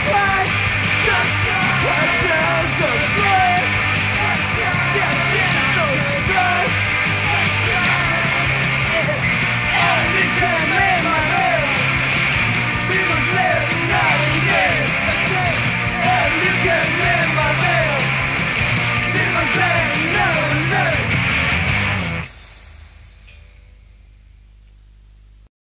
Flash!